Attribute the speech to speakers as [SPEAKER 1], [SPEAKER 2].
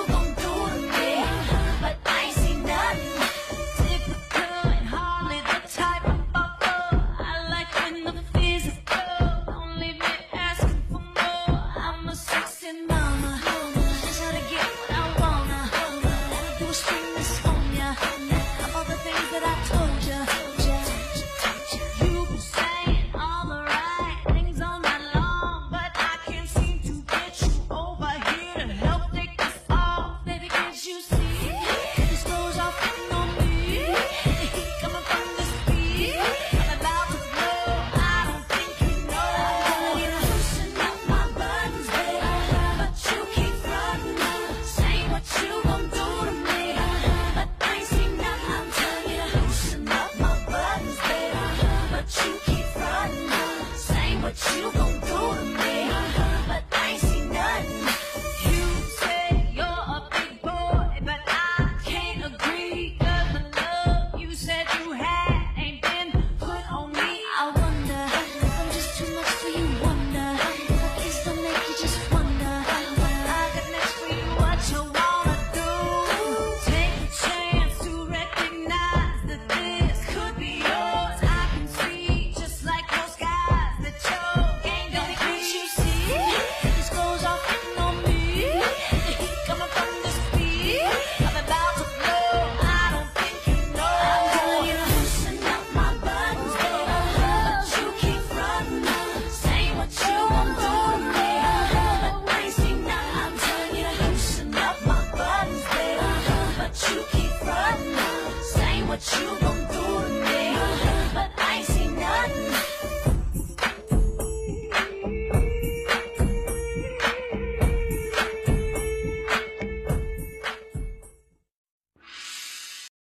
[SPEAKER 1] you gon' 走 you